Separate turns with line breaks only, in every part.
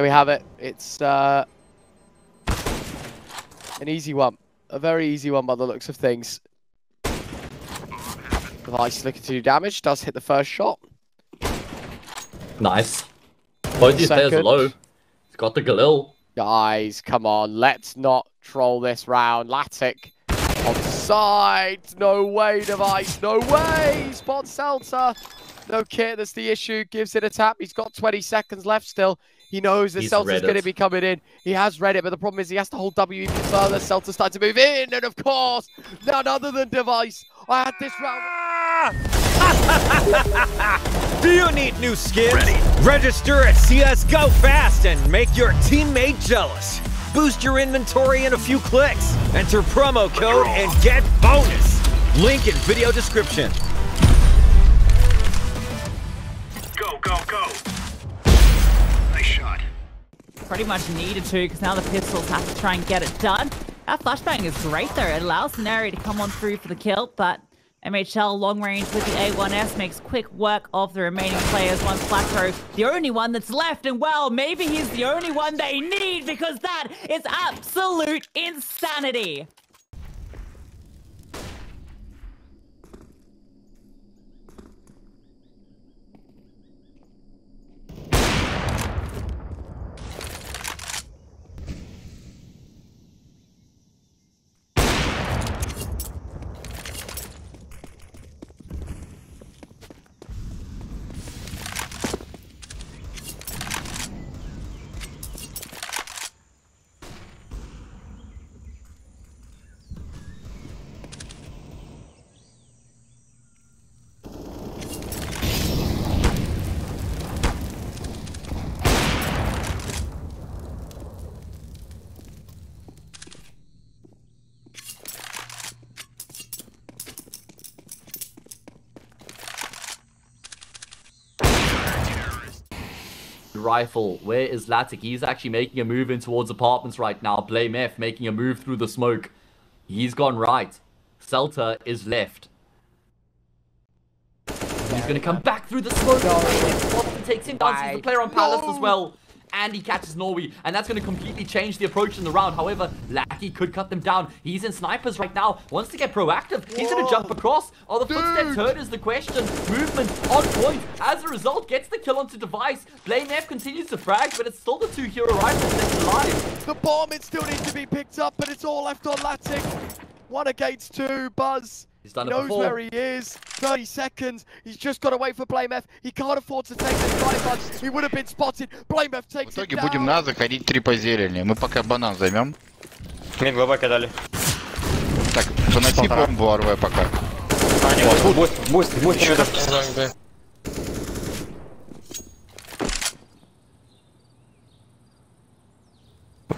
There we have it. It's uh, an easy one. A very easy one by the looks of things. Device looking to do damage. Does hit the first shot.
Nice. Both these players are low. He's got the Galil.
Guys, come on. Let's not troll this round. Latic on side. No way, Device. No way. Spot Seltzer. No kit. That's the issue. Gives it a tap. He's got 20 seconds left still. He knows the that Seltzer's going to be coming in. He has read it, but the problem is he has to hold W even further. Seltzer starts to move in, and of course, none other than Device. I had this round.
Do you need new skins? Ready. Register at CSGO fast and make your teammate jealous. Boost your inventory in a few clicks. Enter promo code and get bonus. Link in video description.
Go, go, go. Nice shot.
Pretty much needed to because now the pistols have to try and get it done. That flashbang is great though. It allows Scenario to come on through for the kill, but MHL long range with the A1S makes quick work of the remaining players once Plateau, the only one that's left, and well, maybe he's the only one they need because that is absolute insanity.
Rifle. Where is Latic? He's actually making a move in towards apartments right now. Blamef making a move through the smoke. He's gone right. Celta is left. He's going to come back through the smoke. Watson takes him down. He's the player on Palace as well and he catches Norway, and that's going to completely change the approach in the round. However, Lackey could cut them down. He's in snipers right now, wants to get proactive. He's going to jump across. Oh, the Dude. footsteps heard is the question. Movement on point. As a result, gets the kill onto Device. Blamef continues to frag, but it's still the two hero rifles left alive.
The bomb, it still needs to be picked up, but it's all left on Latic. One against two, Buzz.
He's done
he knows
before.
where he is. 30 seconds. He's just got to wait for Blamef. He can't afford to take this five bucks. He would have been spotted. Blamef takes
В итоге будем на заходить три по зелени. Мы пока банан займем.
Мид глубоко дали.
Так, заноси бомбу РВ пока.
А, нет, буст, буст, буст. Еще раз.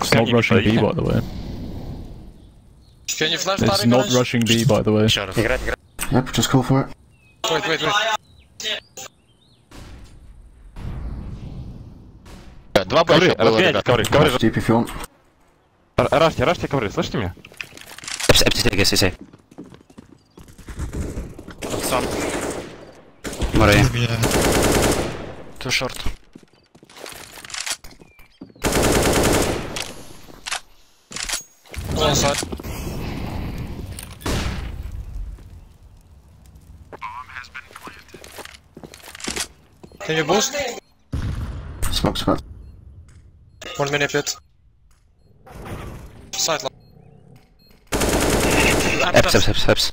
Smoke rushing B, by the way.
Can you flash
It's not guys? rushing B, by the way.
Играть, играть.
Yep, just go for it.
Wait, wait, wait.
Два больших было, ребят.
Ковры, ковры. Deep if you want.
Рашьте, рашьте ковры, слышите меня?
FTC, guess, CC.
Сам.
Морей.
Too short. One side. Can you boost?
Smoke spot.
One minute pit. Side line.
Eps, eps, eps, eps.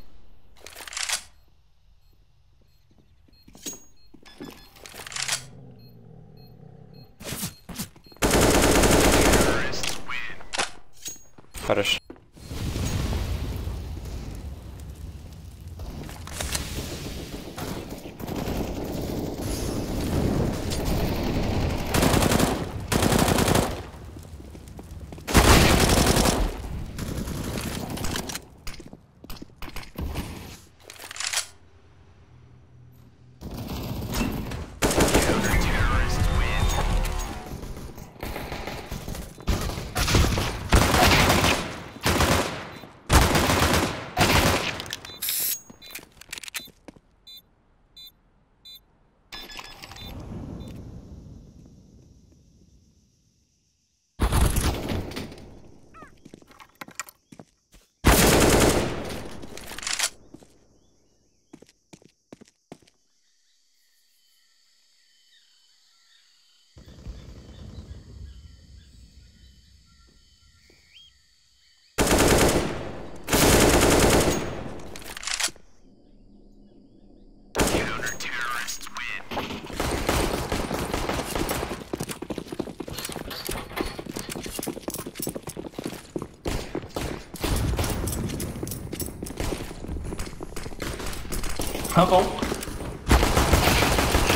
Tá
rampa um.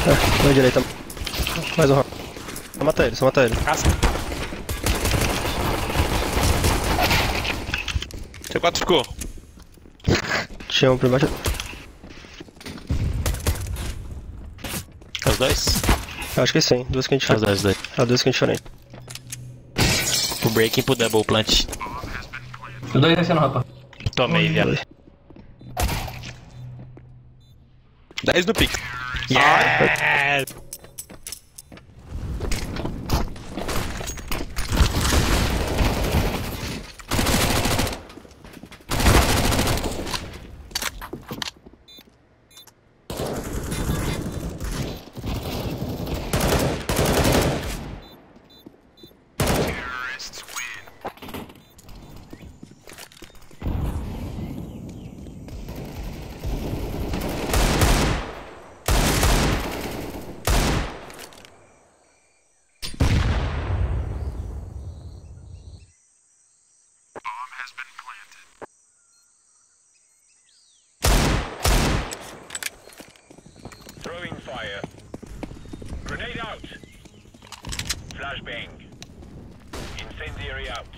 É, na direita. Mais um rampa. Só matar ele, só matar ele.
Casca. T4 ficou.
Tinha um pra baixo.
É As dois?
Eu acho que sim, duas que a gente
é fez. As dois,
dois. As duas que a gente chorei.
Pro breaking pro double plant.
Os dois descendo, rapaz.
Tomei, viado. 10 no
pic. fire. Grenade out. Flashbang. Incendiary out.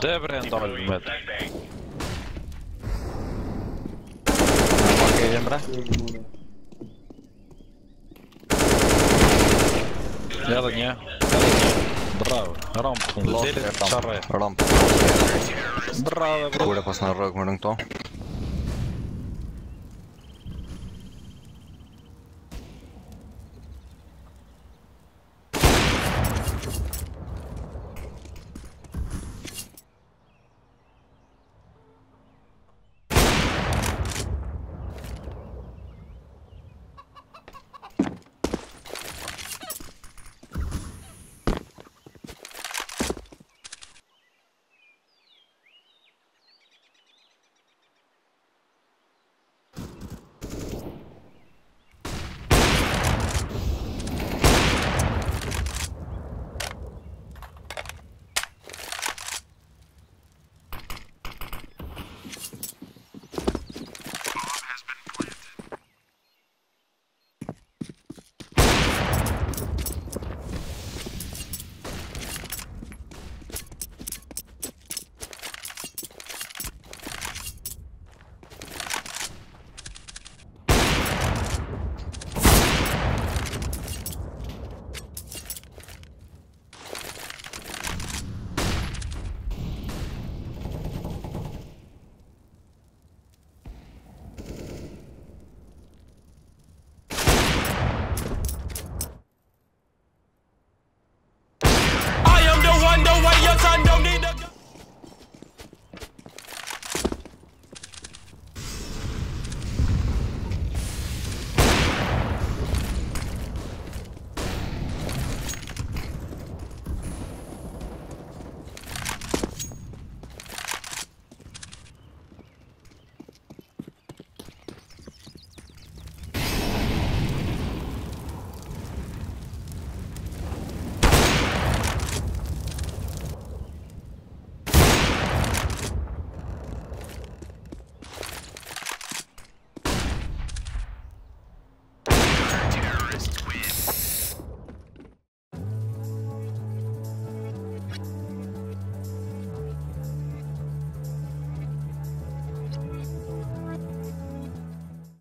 Debra
en dan met. Pak
je
hem,
Дело
Bravo, bravo.
Goede pas naar Rogue.